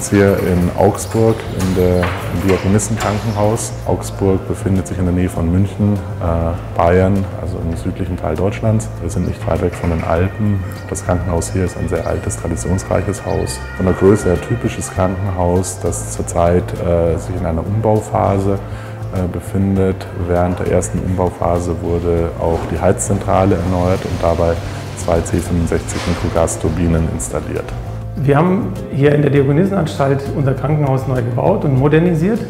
uns hier in Augsburg in der, im Diakonissenkrankenhaus. Augsburg befindet sich in der Nähe von München, äh, Bayern, also im südlichen Teil Deutschlands. Wir sind nicht weit weg von den Alpen. Das Krankenhaus hier ist ein sehr altes, traditionsreiches Haus. Von der Größe her typisches Krankenhaus, das zurzeit äh, sich in einer Umbauphase äh, befindet. Während der ersten Umbauphase wurde auch die Heizzentrale erneuert und dabei zwei C65 Mikrogasturbinen installiert. Wir haben hier in der Diakonissenanstalt unser Krankenhaus neu gebaut und modernisiert.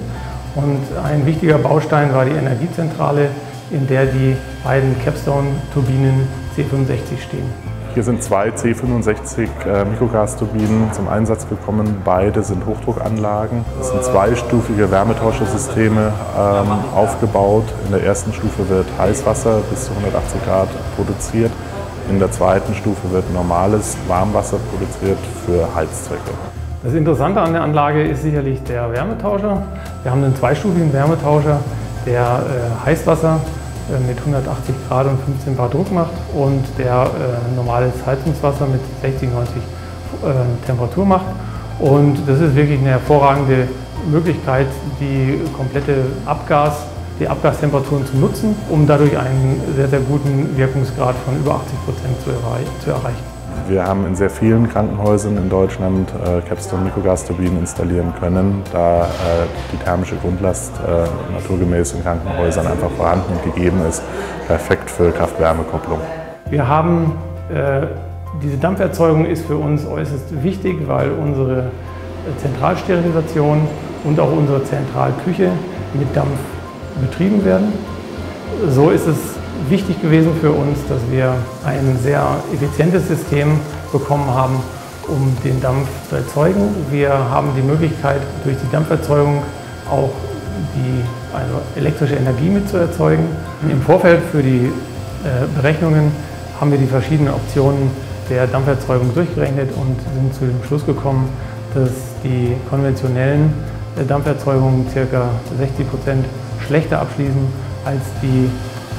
Und ein wichtiger Baustein war die Energiezentrale, in der die beiden Capstone-Turbinen C65 stehen. Hier sind zwei C65 äh, Mikrogasturbinen zum Einsatz gekommen. Beide sind Hochdruckanlagen. Es sind zweistufige Wärmetauschersysteme ähm, aufgebaut. In der ersten Stufe wird Heißwasser bis zu 180 Grad produziert. In der zweiten Stufe wird normales Warmwasser produziert für Heizzwecke. Das Interessante an der Anlage ist sicherlich der Wärmetauscher. Wir haben einen zweistufigen Wärmetauscher, der äh, Heißwasser äh, mit 180 Grad und 15 Bar Druck macht und der äh, normales Heizungswasser mit 60, 90 äh, Temperatur macht. Und das ist wirklich eine hervorragende Möglichkeit, die komplette Abgas die Abgastemperaturen zu nutzen, um dadurch einen sehr, sehr guten Wirkungsgrad von über 80 Prozent zu, erreichen. Wir haben in sehr vielen Krankenhäusern in Deutschland äh, Capstone Mikrogasturbinen installieren können, da äh, die thermische Grundlast äh, naturgemäß in Krankenhäusern einfach vorhanden und gegeben ist, perfekt für Kraft-Wärme-Kopplung. Wir haben äh, diese Dampferzeugung ist für uns äußerst wichtig, weil unsere Zentralsterilisation und auch unsere Zentralküche mit Dampf betrieben werden. So ist es wichtig gewesen für uns, dass wir ein sehr effizientes System bekommen haben, um den Dampf zu erzeugen. Wir haben die Möglichkeit, durch die Dampferzeugung auch die also elektrische Energie mit zu erzeugen. Im Vorfeld für die äh, Berechnungen haben wir die verschiedenen Optionen der Dampferzeugung durchgerechnet und sind zu dem Schluss gekommen, dass die konventionellen äh, Dampferzeugungen ca. 60 Prozent schlechter abschließen als die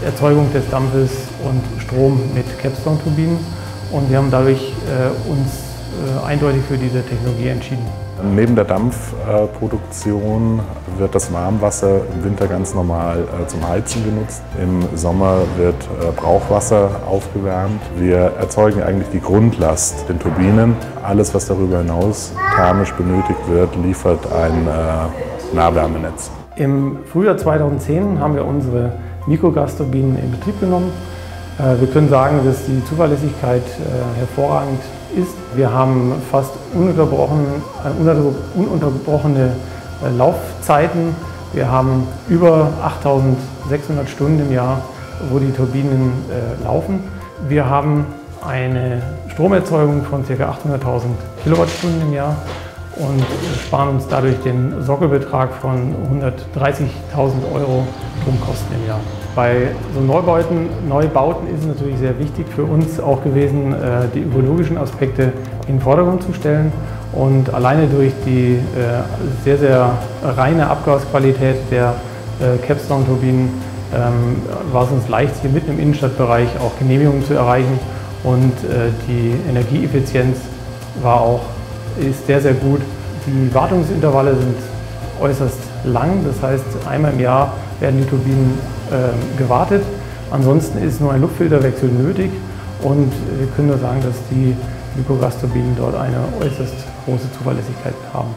Erzeugung des Dampfes und Strom mit Capstone-Turbinen. Und wir haben dadurch äh, uns äh, eindeutig für diese Technologie entschieden. Neben der Dampfproduktion wird das Warmwasser im Winter ganz normal äh, zum Heizen genutzt. Im Sommer wird äh, Brauchwasser aufgewärmt. Wir erzeugen eigentlich die Grundlast den Turbinen. Alles, was darüber hinaus thermisch benötigt wird, liefert ein äh, Nahwärmenetz. Im Frühjahr 2010 haben wir unsere Mikrogasturbinen in Betrieb genommen. Äh, wir können sagen, dass die Zuverlässigkeit äh, hervorragend ist. Wir haben fast äh, ununterbrochene Laufzeiten. Wir haben über 8600 Stunden im Jahr, wo die Turbinen laufen. Wir haben eine Stromerzeugung von ca. 800.000 Kilowattstunden im Jahr und sparen uns dadurch den Sockelbetrag von 130.000 Euro Stromkosten im Jahr. Bei so Neubauten, Neubauten ist es natürlich sehr wichtig für uns auch gewesen, äh, die ökologischen Aspekte in den Vordergrund zu stellen. Und alleine durch die äh, sehr, sehr reine Abgasqualität der äh, Capstone-Turbinen ähm, war es uns leicht, hier mitten im Innenstadtbereich auch Genehmigungen zu erreichen. Und die Energieeffizienz war auch ist sehr, sehr gut. Die Wartungsintervalle sind äußerst lang, das heißt einmal im Jahr werden die Turbinen äh, gewartet. Ansonsten ist nur ein Luftfilterwechsel nötig und wir können nur sagen, dass die Mikrogasturbinen dort eine äußerst große Zuverlässigkeit haben.